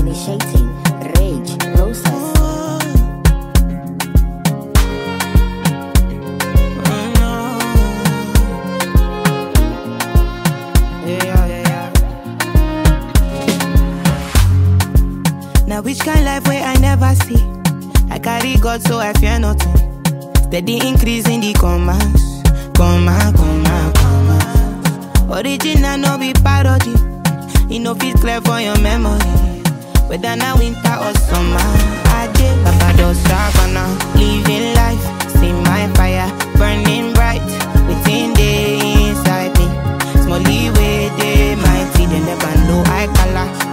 Initiating rage process. Now which kind life way I never see? I carry God so I fear nothing. Steady increase in the commas, comma, comma. Original no be parody. E no fit clear for your memory. Whether na winter or summer, I did Baba just Savannah, living life. See my fire burning bright within the inside me. Small leeway, they mighty. They never know I color.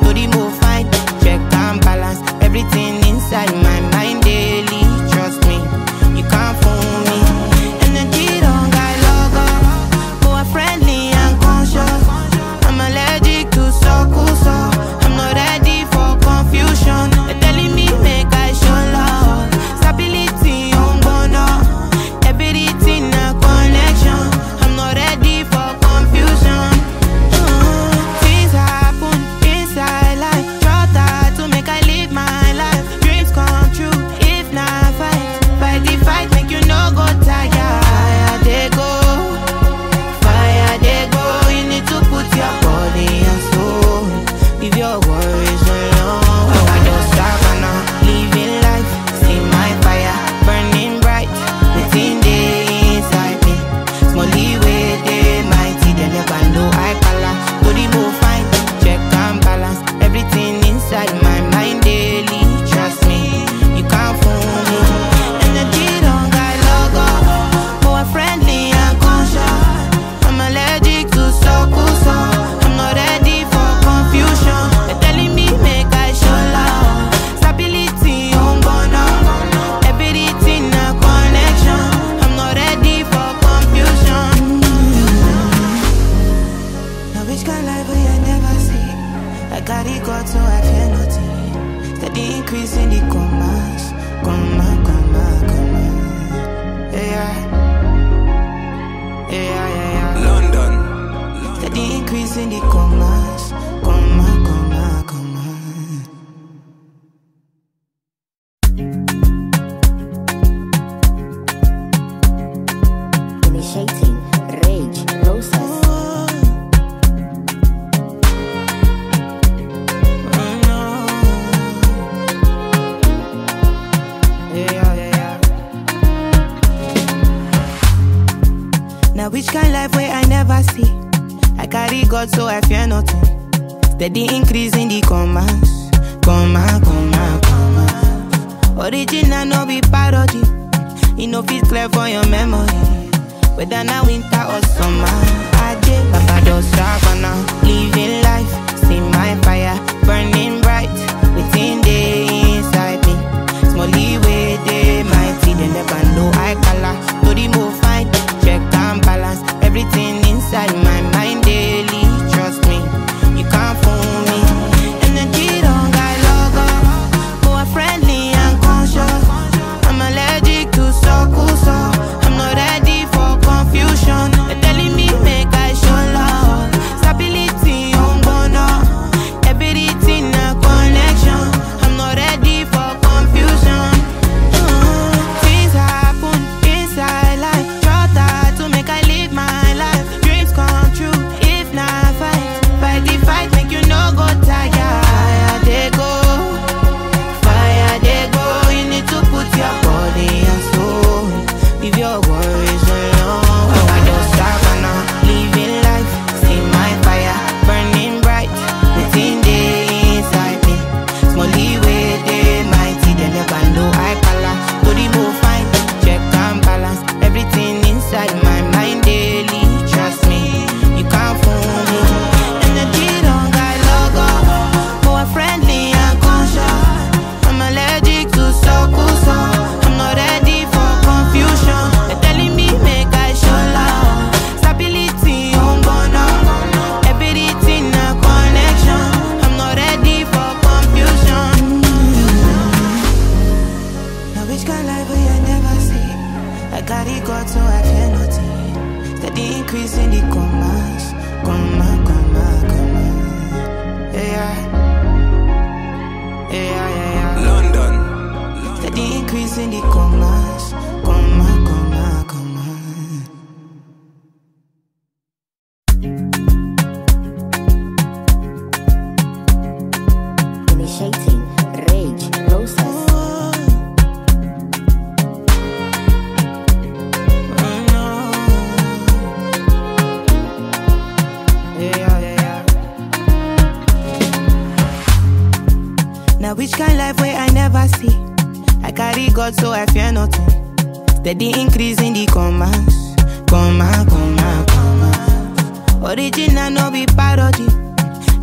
nothing. Steady increase in the commas. Comma, comma, comma. Original no be parody.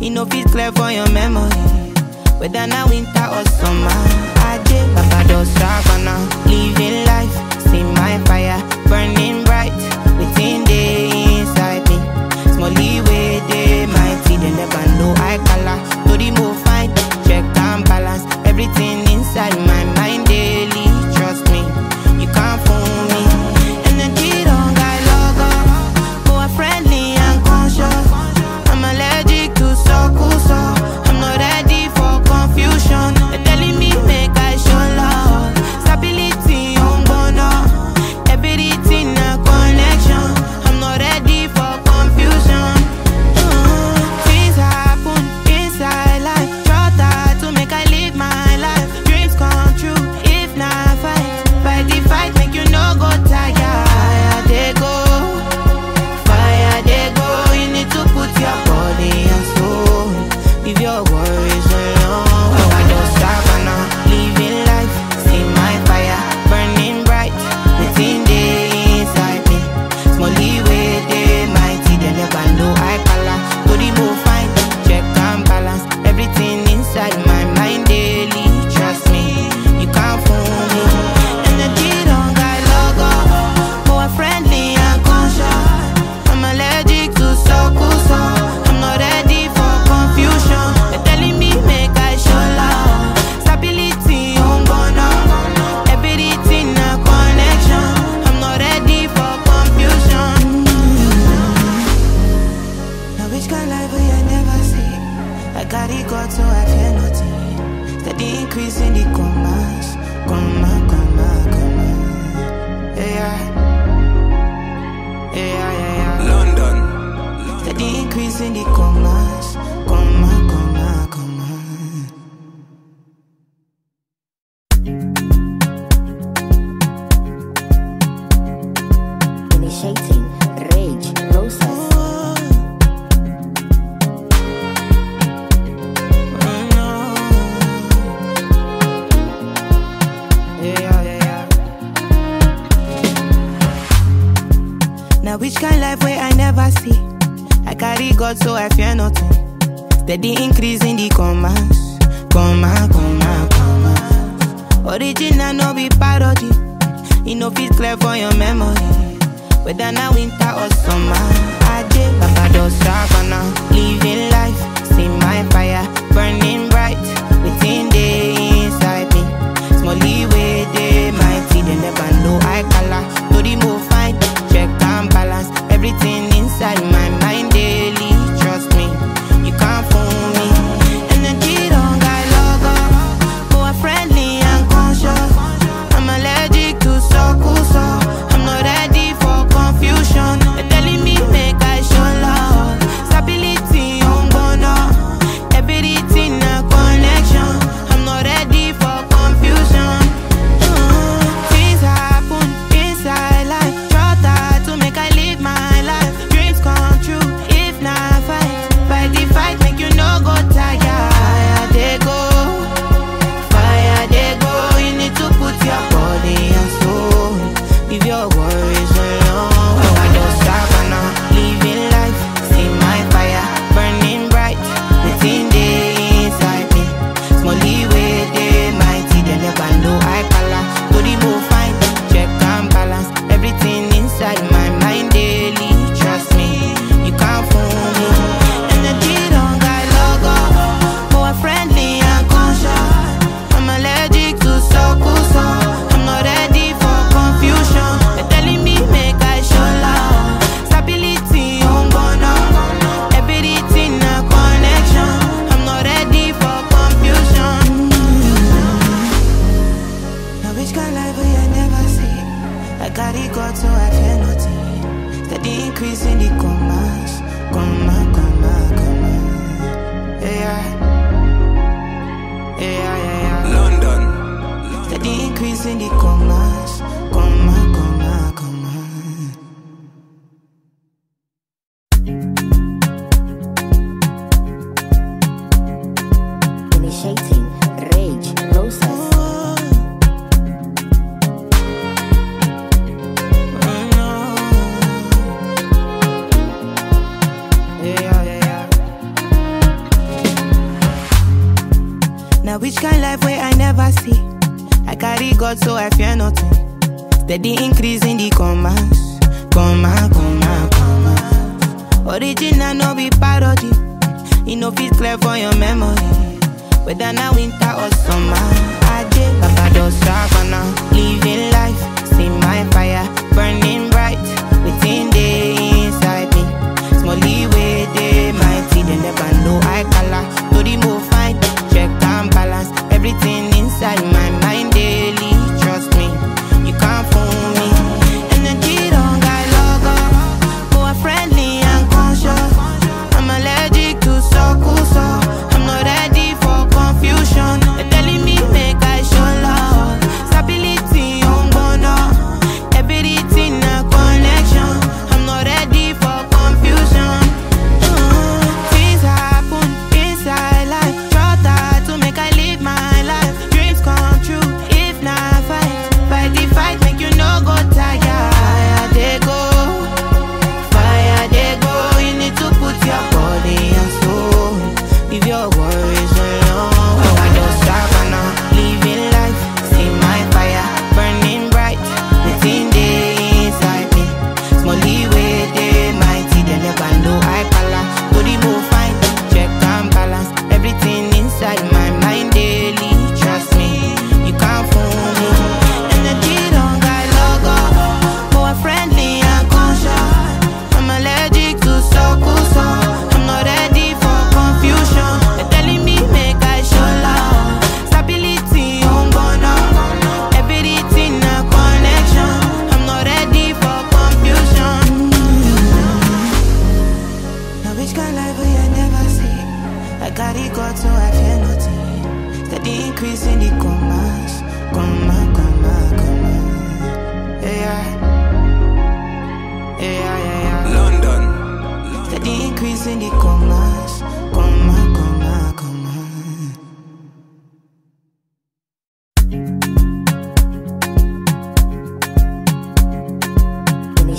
You know feel clear for your memory. Whether now winter or summer. I did Baba Dosa now. Living life. See my fire burning bright. Within the inside me. Small leeway, they my They never know I color. Carry God so I fear nothing. Steady increase in the commas. Comma, comma, comma. Yeah. Yeah, yeah, yeah. London. London. Steady increase in the commas. The.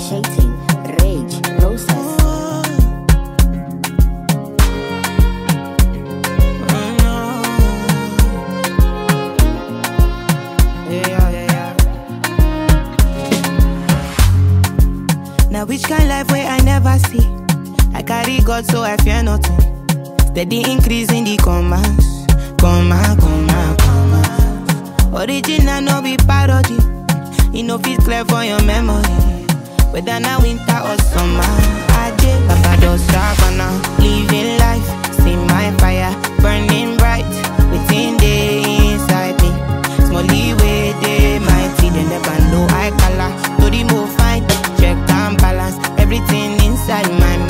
hating, rage, roses. Now which kind of life where I never see? I carry God so I fear nothing. Steady increase in the commas, comma, comma, comma. Original no be parody. You know fit clear for your memory. Whether now winter or summer I did Baba do Savannah Living life See my fire Burning bright Within the inside me. Small way they might see They never know I color. To the move fine Check and balance Everything inside my mind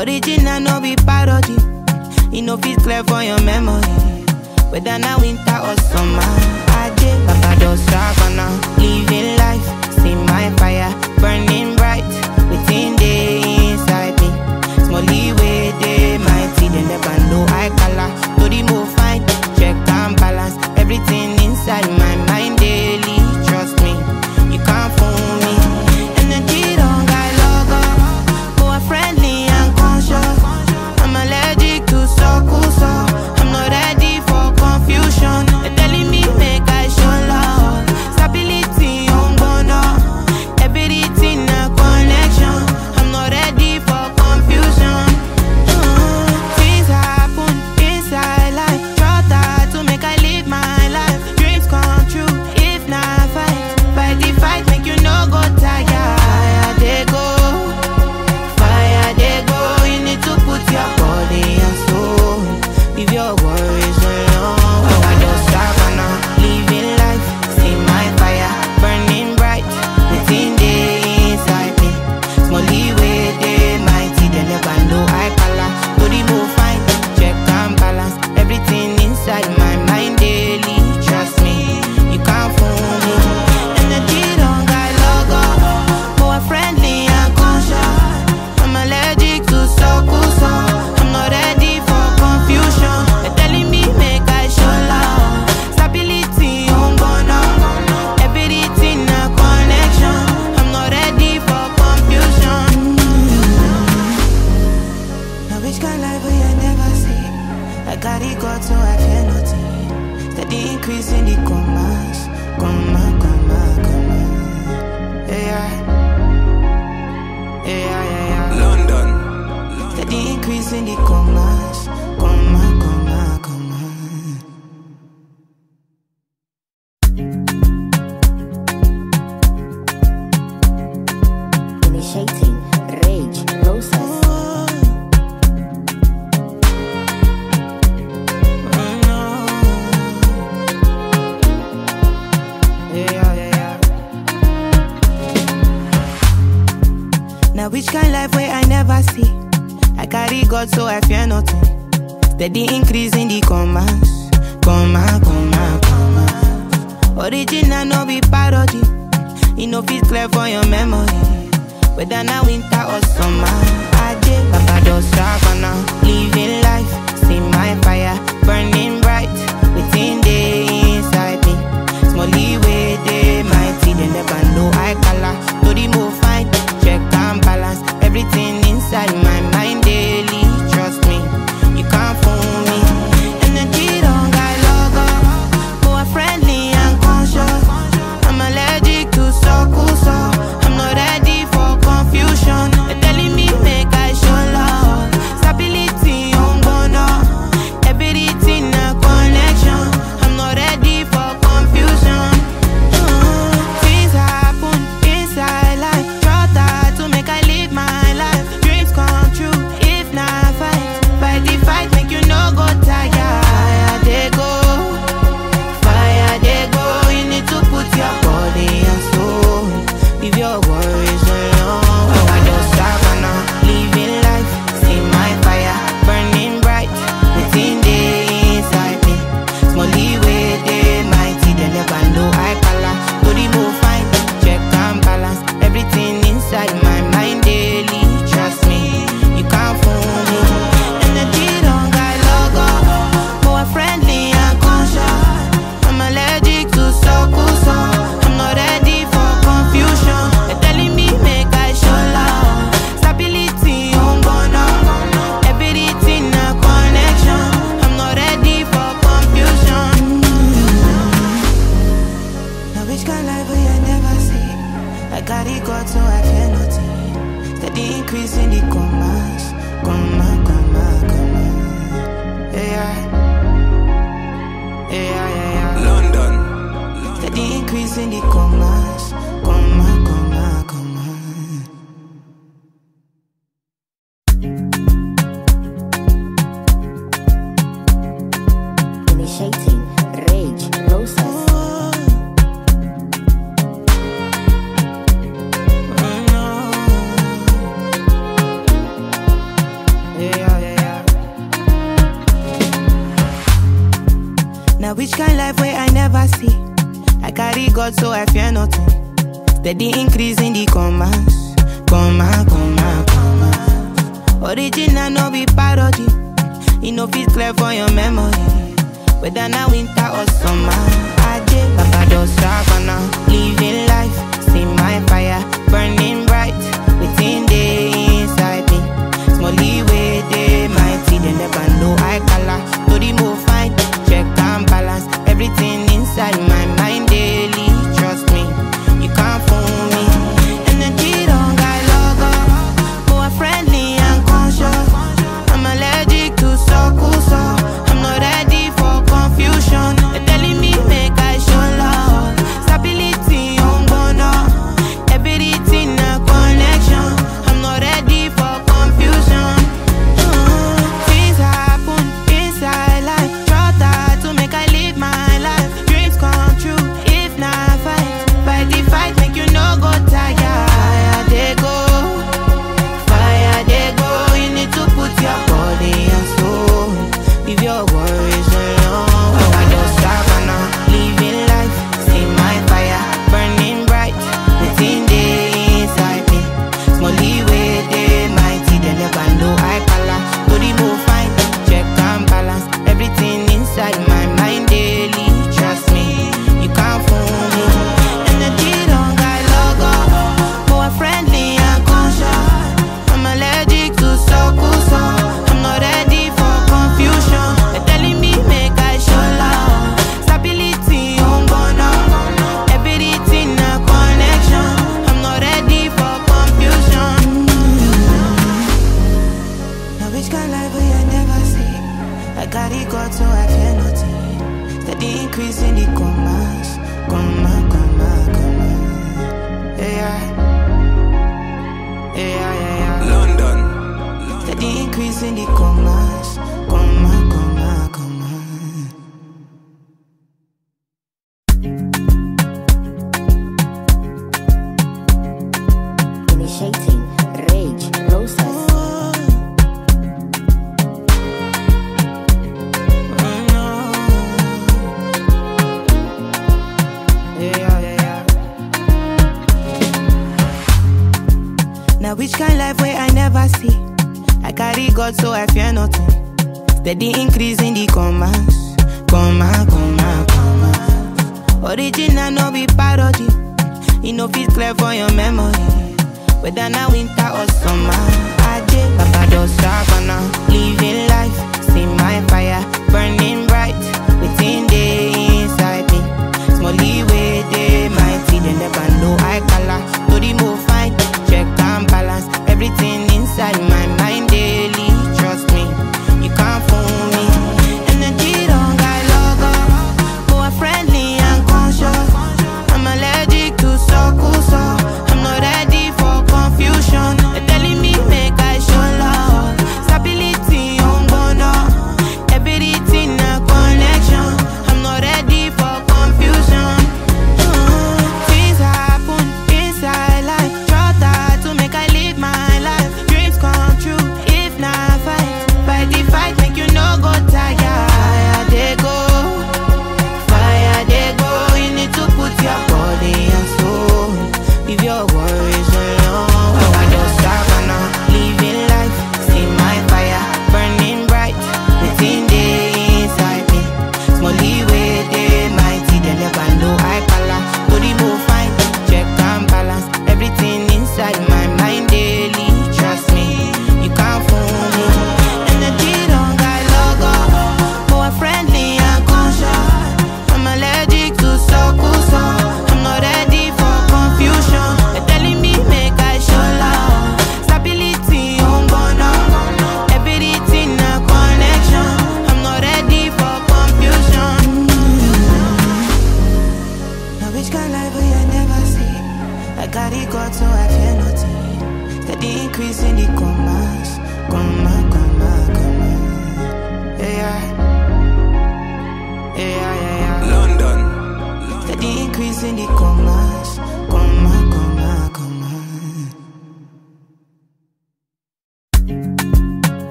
Original no be parody. You know fit clear for your memory. Whether na winter or summer, I did Papa Dosa gonna living life. See my fire burning. God, so I fear nothing. Steady increase in the commas, comma, comma, comma. Original no be parody. It no fit clear for your memory. Whether now winter or summer, I did Baba does savannah, living life. See my fire burning bright within the inside me. Smally way they mighty, they never know I color. To the more fine, check and balance everything inside my.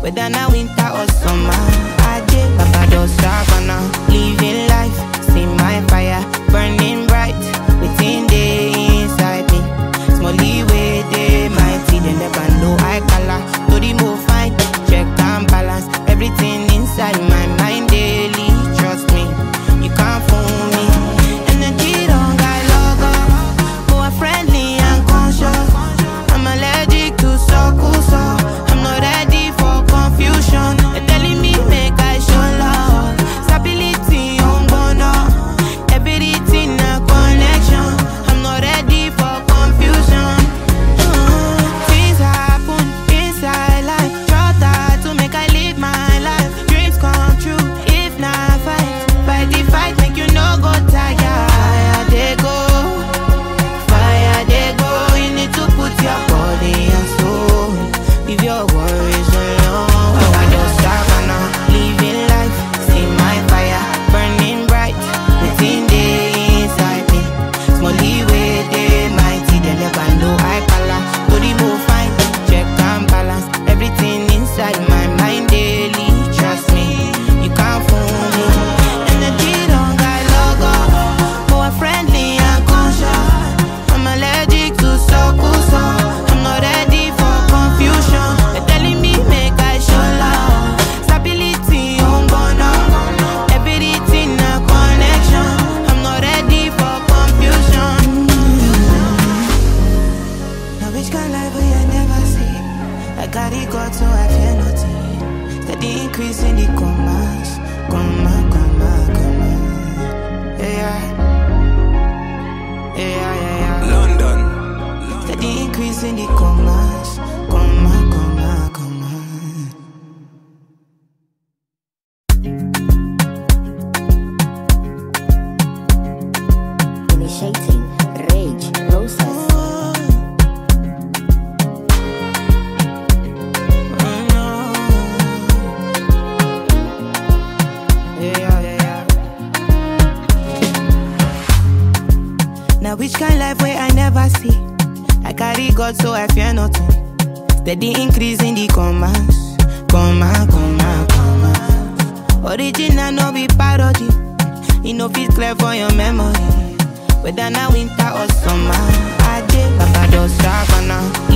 whether now winter or summer. I did Baba Savannah, living life. in the combo. Steady increase in the commas, comma, comma, comma. Original no be parody. You no fit clear for your memory. Whether na winter or summer, I did Baba do now.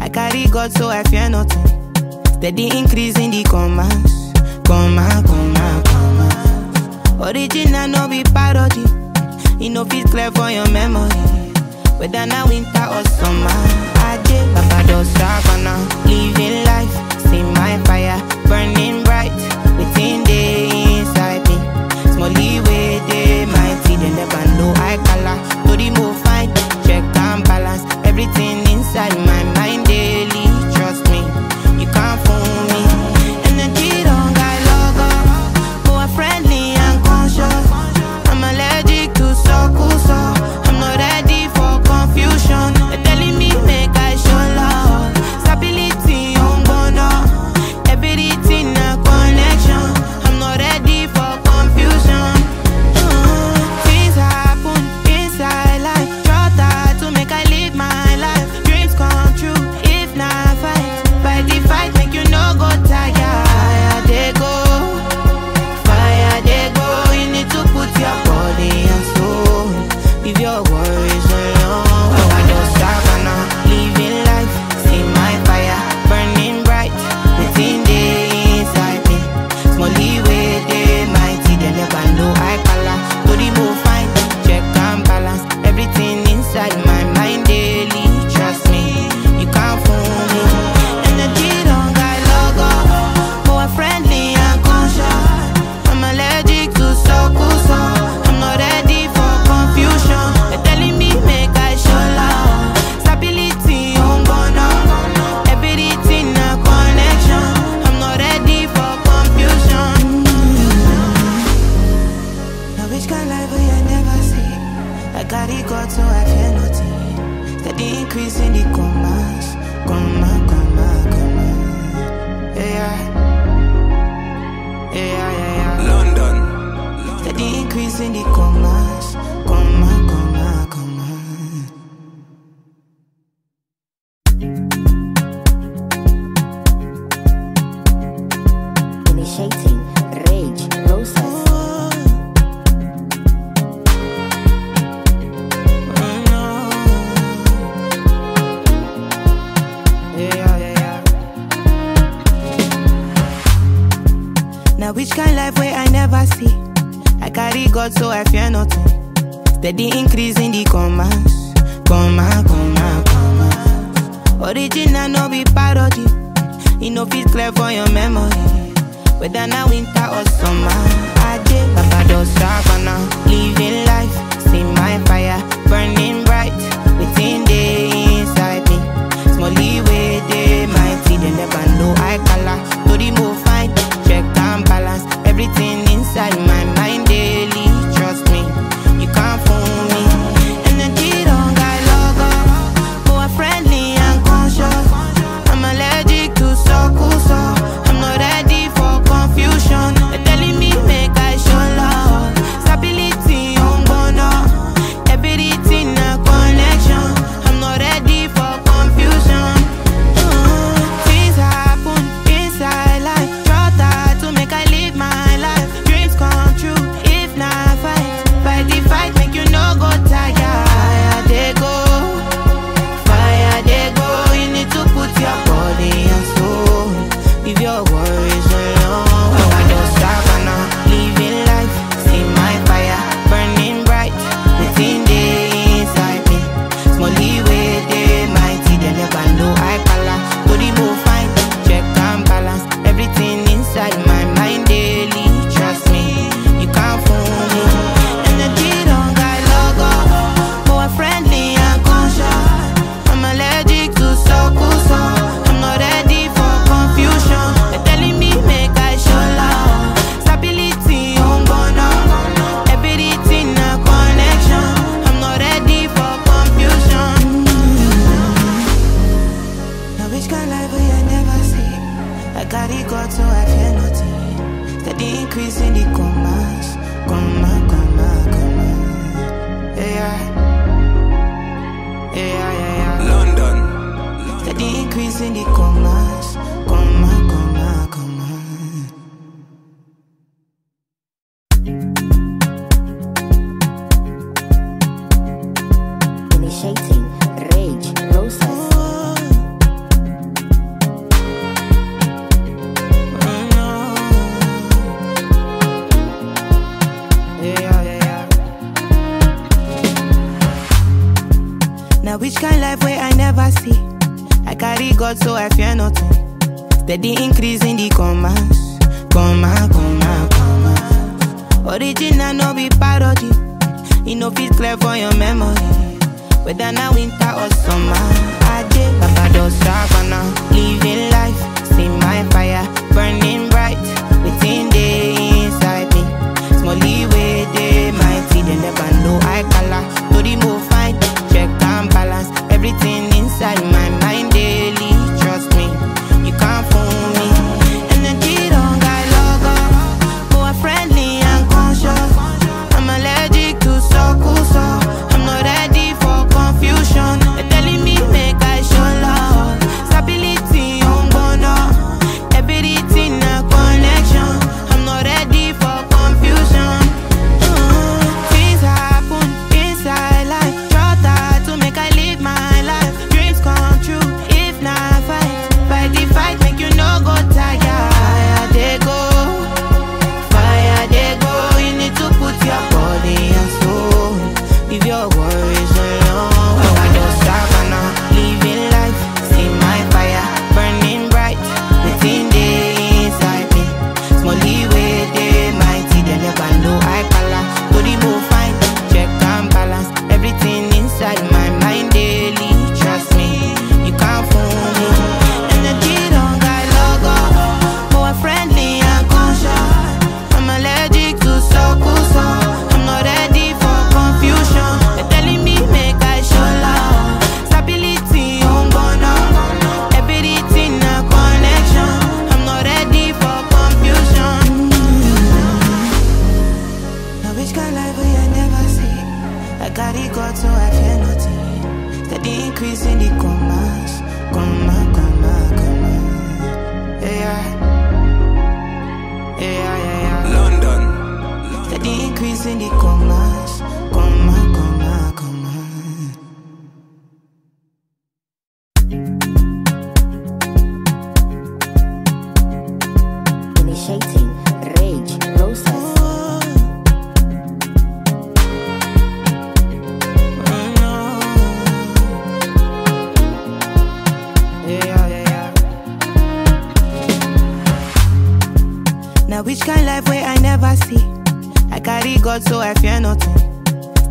I carry God, so I fear nothing. Steady increase in the commas. Comma, comma, comma. Original no be parody. You know fit clear for your memory. Whether now winter or summer. I did on Savannah. Living life. See my fire burning bright within the inside me. Smally way they mighty. They never know I color. To the move fine. Check and balance. Everything inside my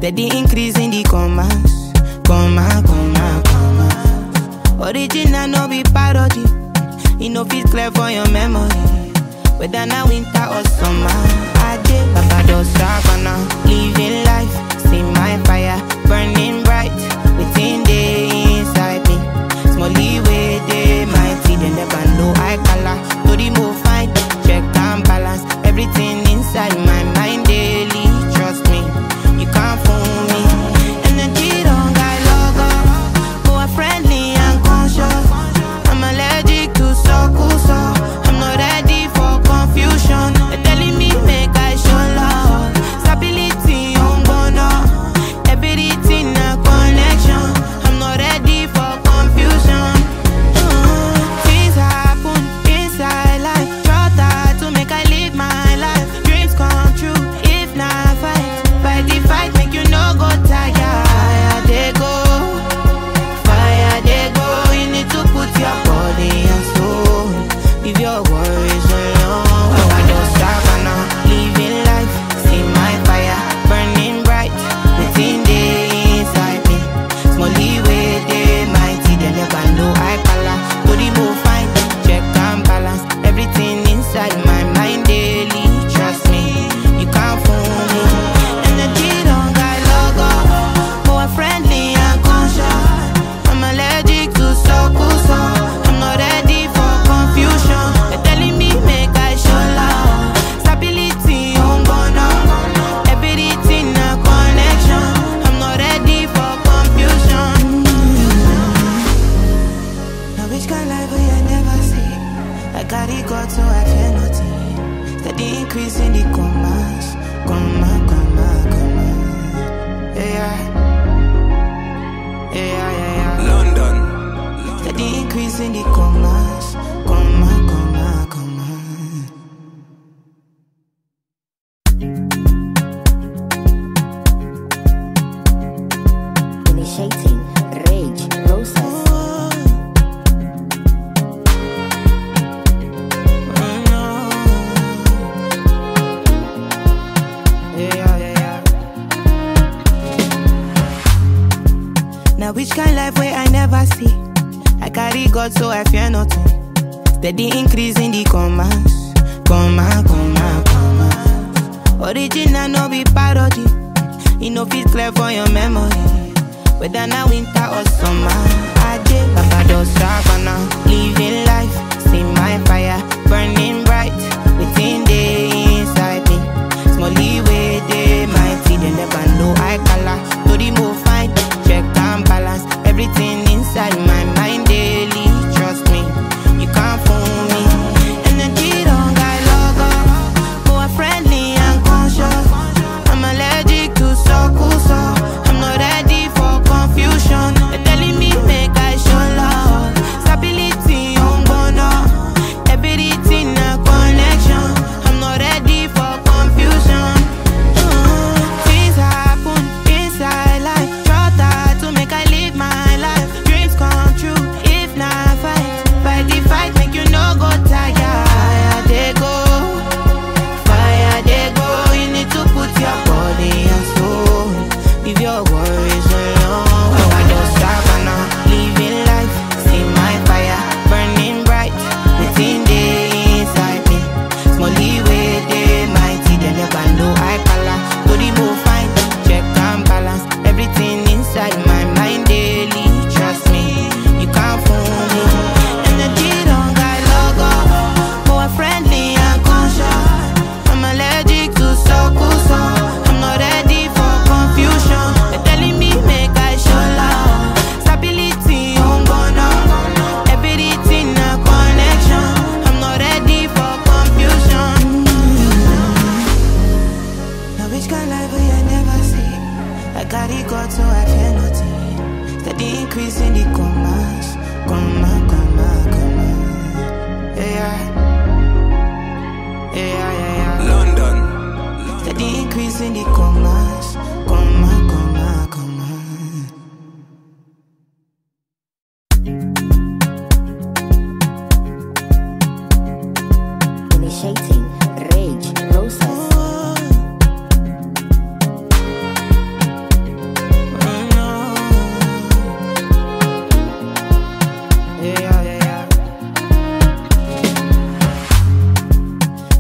Steady increase in the commas, comma, comma, comma. Original no be parody. You know, clear for your memory. Whether now winter or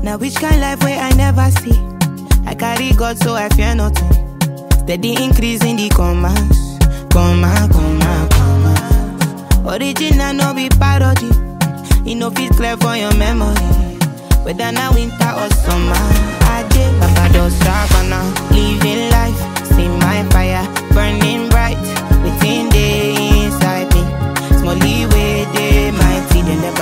Now which kind life way I never see? I carry God so I fear nothing. Steady increase in the commas, comma, comma, comma. Original no be parody. It no fit clear for your memory. Whether now winter or summer, I did Baba just now. Living life, see my fire burning bright within the inside me. Small leeway, they mighty, they never.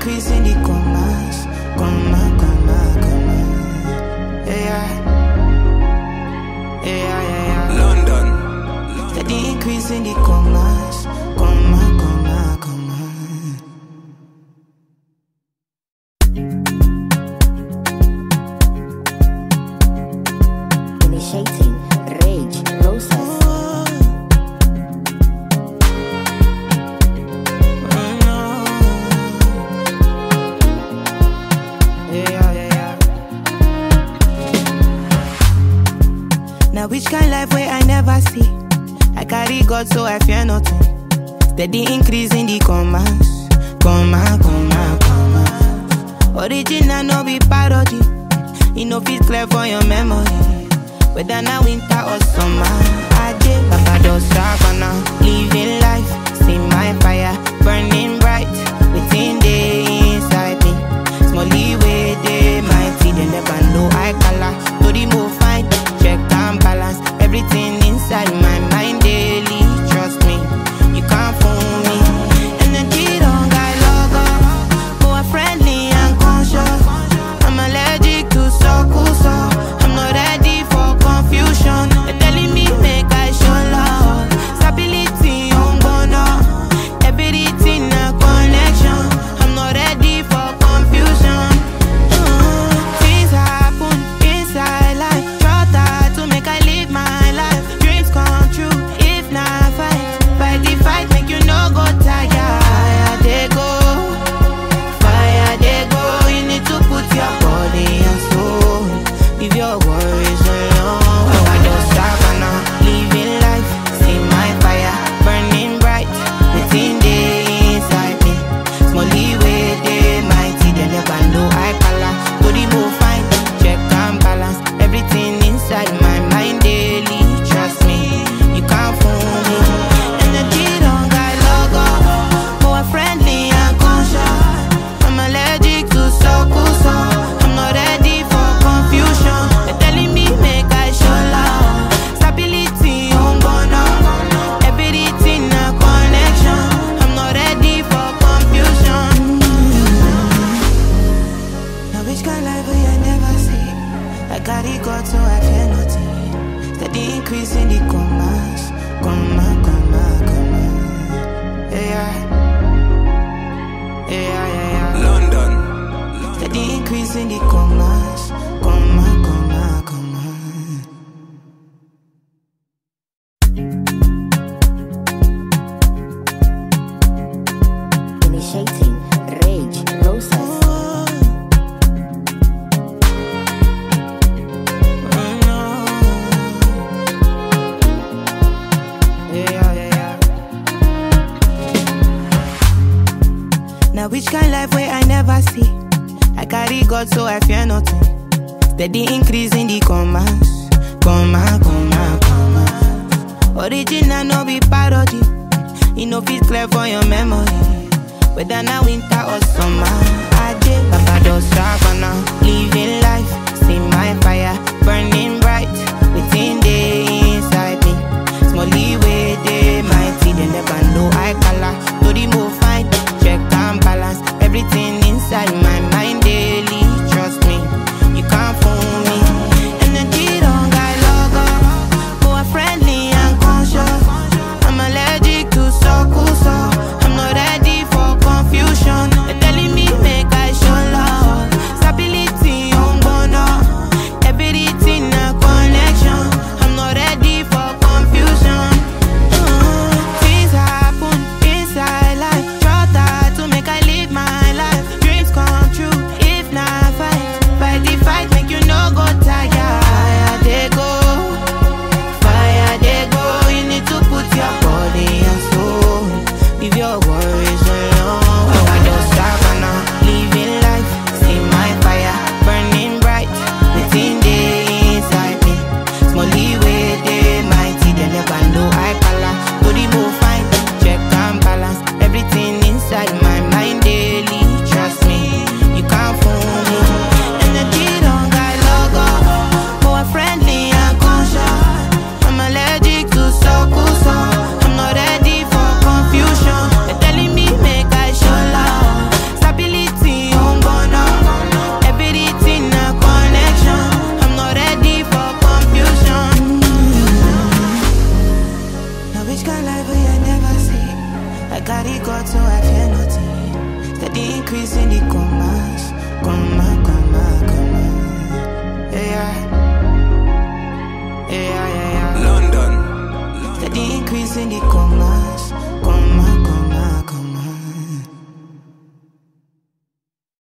increasing the commas, comma, comma, comma. Yeah, yeah, yeah, yeah. yeah. London. London. Steady increasing the commas. Daddy